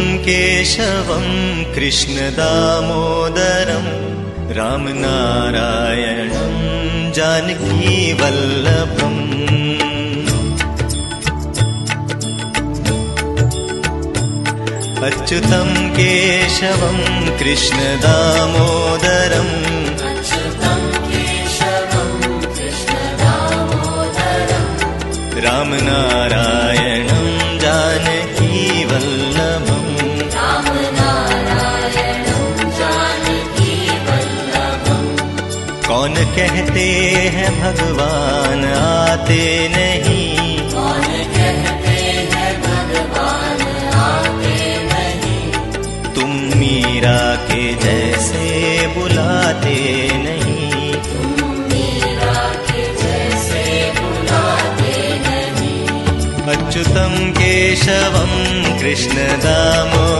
केशवं कृष्णदामोदरं रामनारायणं जानकीवल्लभम्। अच्युतं केशवं कृष्णदामोदरम् रामनारायणं कौन कहते हैं भगवान आते नहीं? कौन कहते हैं भगवान आते नहीं? तुम मीरा के जैसे बुलाते नहीं। अच्युतं कृष्ण कृष्णदामोदरम्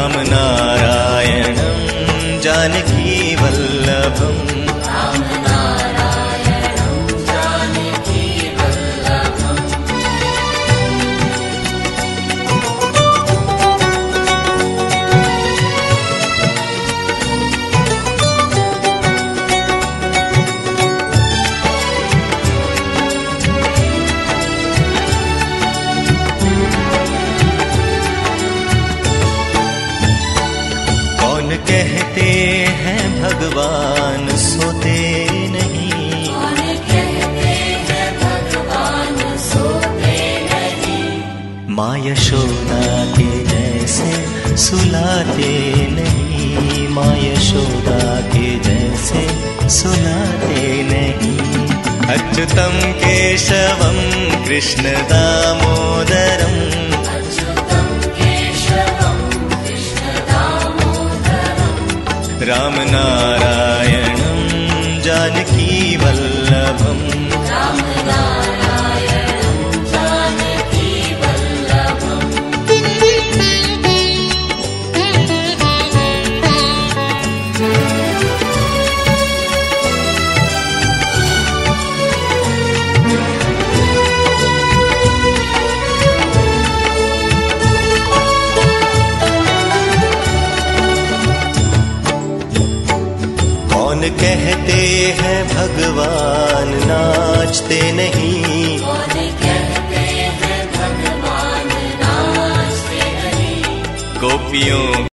कृष्णदामोदरम् रामनारायणं कौन कहते हैं भगवान, सोते नहीं। माँ यशोदा के जैसे, सुलाते नहीं। माँ यशोदा के जैसे, सुलाते नहीं। अच्युतं केशवं कृष्णदामोदरम् कौन कहते हैं भगवान? नाचते नहीं। गोपियों